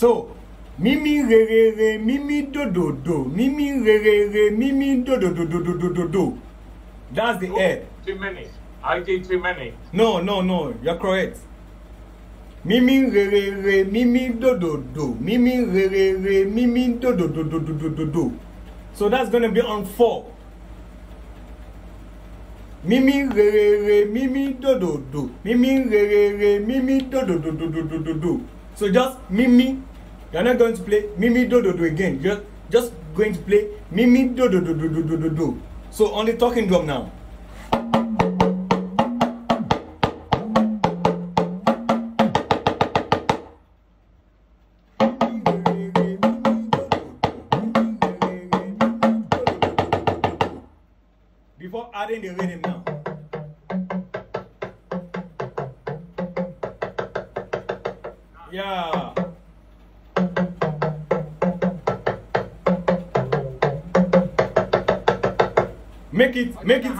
So, Mimi re re re, Mimi do do do, Mimi re re re, Mimi do do do do do do do do. That's the oh, air. Too many. I do too many. No, no, no, you're correct. Mimi re re re, Mimi do do do, Mimi re re re, Mimi do do do do do do do do. So that's gonna be on four. Mimi re re re, Mimi do do do, Mimi re re re, Mimi do do do do do do do do. So just Mimi, you're not going to play Mimi do do do again. You're just going to play Mimi do do do do do do do do. So on the talking drum now. Before adding the rhythm now. Yeah. Make it, make it.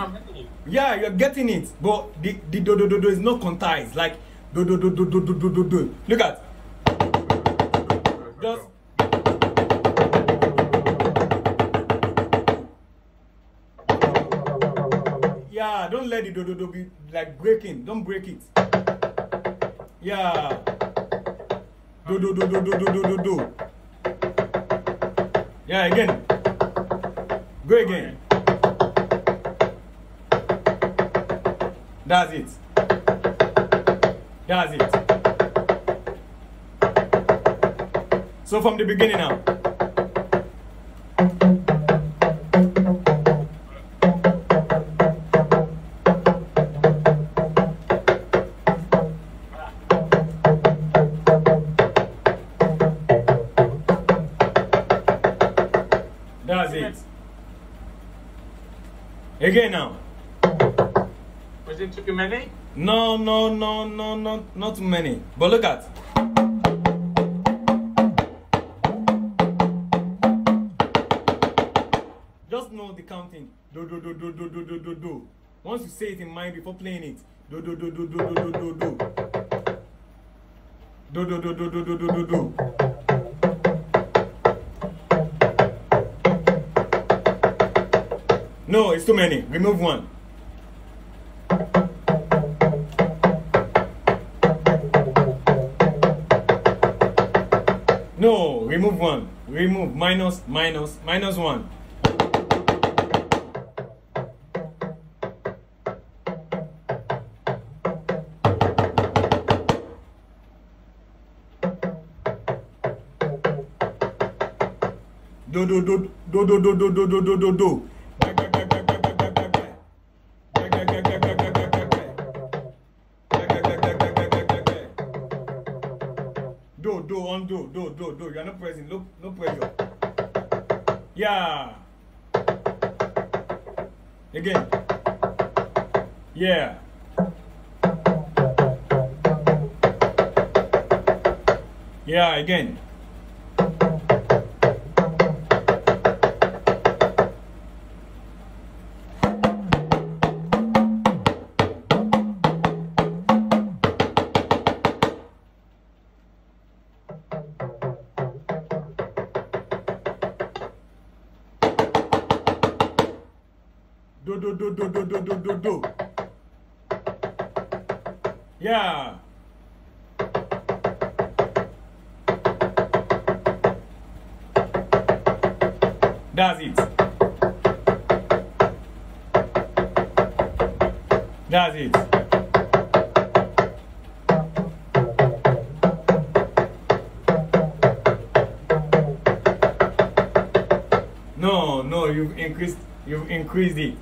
Yeah, you're getting it. But the the do do do do is not quantized. Like do do do do do do do do do. Look at. Just yeah. Don't let the do do do be like breaking. Don't break it. Yeah. Do do do do do do do do do. Yeah. Again. Go again. That's it. That's it. So from the beginning now. That's it. Again now. Was it too many? No, no, no, no, no, not too many. But look at. Just know the counting. Do do do do do do do do do. Once you say it in mind before playing it. Do do do do do do do do do. Do do do do do do do do do. No, it's too many. Remove one. No, remove one. Remove minus, minus, minus one. Do do do do do do do do do do do do. Do, do, undo, do, do, do. You're not pressing. Look, no pressure. Yeah. Again. Yeah. Yeah, again. Do, do, do, do, do, do, do, do, do. Yeah. That's it. That's it. No, no, you've increased, you've increased it.